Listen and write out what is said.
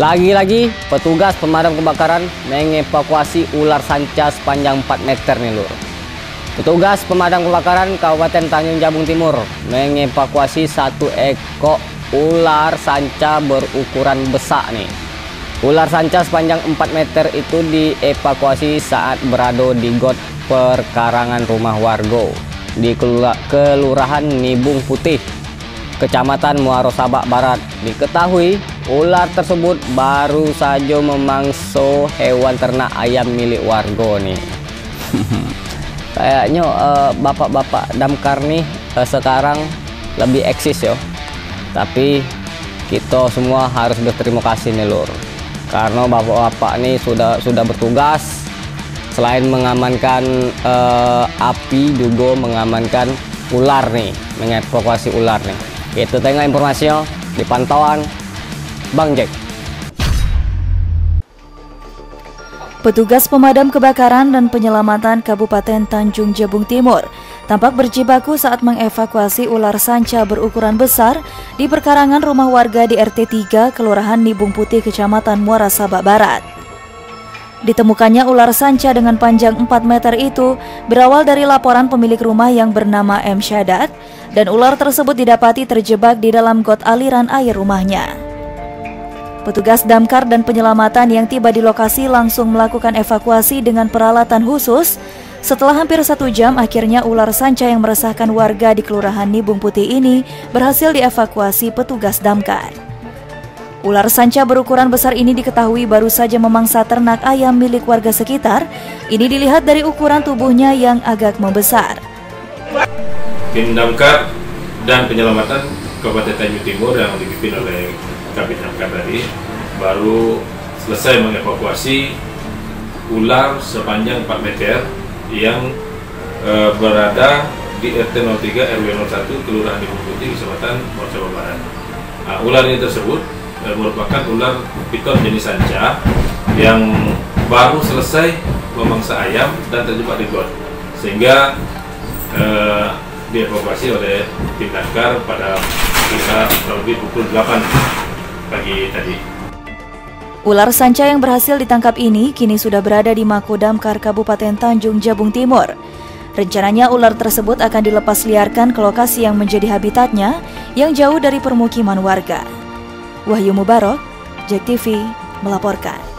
Lagi-lagi petugas pemadam kebakaran mengevakuasi ular sanca sepanjang 4 meter nih lur. Petugas pemadam kebakaran Kabupaten Tanjung Jabung Timur mengevakuasi satu ekor ular sanca berukuran besar nih. Ular sanca sepanjang 4 meter itu dievakuasi saat berada di got perkarangan rumah warga di Kelurahan Nibung Putih, Kecamatan Muaro Sabak Barat. Diketahui ular tersebut baru saja memangsa hewan ternak ayam milik warga nih. Kayaknya uh, bapak-bapak damkar nih uh, sekarang lebih eksis ya. Tapi kita semua harus berterima kasih nih lur. Karena bapak-bapak nih sudah sudah bertugas selain mengamankan uh, api juga mengamankan ular nih, mengevakuasi ular nih. Itu tengah informasinya di pantauan Bang Jack. Petugas pemadam kebakaran dan penyelamatan Kabupaten Tanjung Jabung Timur tampak berjibaku saat mengevakuasi ular sanca berukuran besar di perkarangan rumah warga di RT 3 Kelurahan Nibung Putih Kecamatan Muara Sabak Barat. Ditemukannya ular sanca dengan panjang 4 meter itu berawal dari laporan pemilik rumah yang bernama M. Syadat dan ular tersebut didapati terjebak di dalam got aliran air rumahnya. Petugas damkar dan penyelamatan yang tiba di lokasi langsung melakukan evakuasi dengan peralatan khusus. Setelah hampir satu jam, akhirnya ular sanca yang meresahkan warga di Kelurahan Nibung Putih ini berhasil dievakuasi petugas damkar. Ular sanca berukuran besar ini diketahui baru saja memangsa ternak ayam milik warga sekitar. Ini dilihat dari ukuran tubuhnya yang agak membesar tim damkar dan penyelamatan Kabupaten Tanjung Timur yang dipimpin oleh Kabit Damkar tadi baru selesai mengevakuasi ular sepanjang 4 meter yang e, berada di RT 03 RW 01 Kelurahan Ibu Putih Kecamatan Morjawa Barat. Nah, ular ini tersebut e, merupakan ular piton jenis sanca yang baru selesai memangsa ayam dan terjebak di got sehingga e, dievakuasi oleh tim Damkar pada sekitar lebih pukul 8 pagi tadi. Ular sanca yang berhasil ditangkap ini kini sudah berada di Mako Damkar Kabupaten Tanjung Jabung Timur. Rencananya ular tersebut akan dilepas liarkan ke lokasi yang menjadi habitatnya yang jauh dari permukiman warga. Wahyu Mubarok, JEK TV, melaporkan.